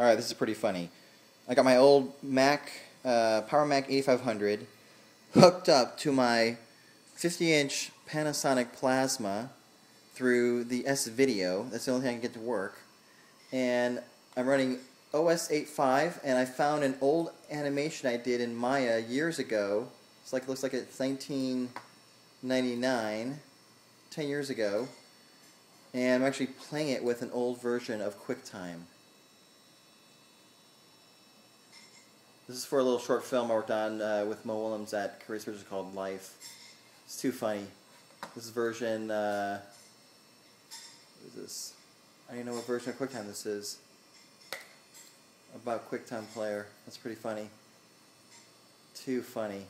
Alright, this is pretty funny. I got my old Mac, uh, Power Mac 8500 hooked up to my 50 inch Panasonic Plasma through the S Video. That's the only thing I can get to work. And I'm running OS 8.5 and I found an old animation I did in Maya years ago. It's like looks like it's 1999, 10 years ago. And I'm actually playing it with an old version of QuickTime. This is for a little short film I worked on uh, with Mo Willems at Curious Pictures called Life. It's too funny. This is version, uh, what is this? I don't even know what version of QuickTime this is. About QuickTime Player. That's pretty funny. Too funny.